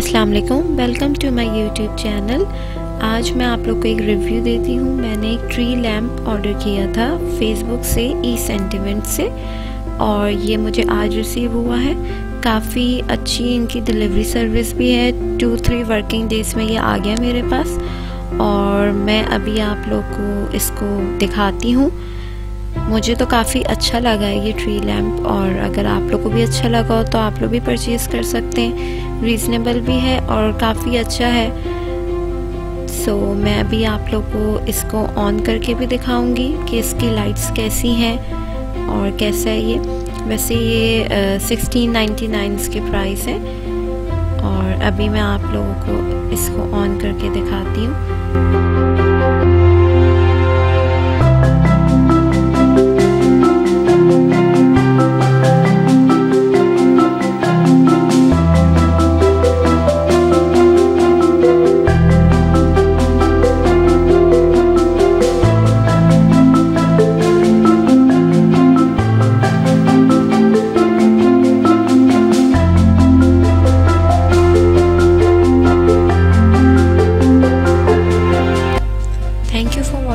अस्सलाम वालेकुम to my YouTube channel आज मैं आप लोग को एक रिव्यू देती हूँ। मैंने एक ट्री लैम्प ऑर्डर किया था फेसबुक से ई सेंटिमेंट से। और ये मुझे आज रिसीव हुआ है। काफ़ी अच्छी इनकी डिलीवरी सर्विस भी है। टू थ्री वर्किंग डेज़ में ये आ गया मेरे पास। और मैं अभी आप लोग को इसको दिखाती हूँ। मुझे तो काफ़ी अच्छा लगा है ये ट्री लैम्प और अगर आप लोग को भी अच्छा लगा हो तो आप लोग भी परचेज़ कर सकते हैं। रीज़नेबल भी है और काफ़ी अच्छा है। सो so, मैं अभी आप लोग को इसको ऑन करके भी दिखाऊँगी कि इसकी लाइट्स कैसी हैं और कैसा है ये। वैसे ये सिक्सटीन नाइन्टी नाइन इसके प्राइस है और अभी मैं आप लोगों को इसको ऑन करके दिखाती हूँ।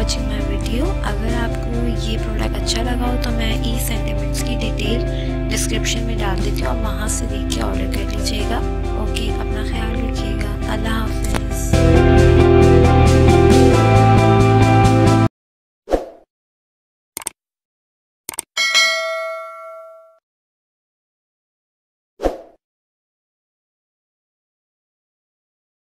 वॉचिंग माई वीडियो अगर आपको ये प्रोडक्ट अच्छा लगा हो तो मैं ई सेंटिमेंट्स की डिटेल डिस्क्रिप्शन में डाल देती हूँ और वहाँ से देख के ऑर्डर कर लीजिएगा। ओके अपना ख्याल रखिएगा। अल्लाह हाफिज़।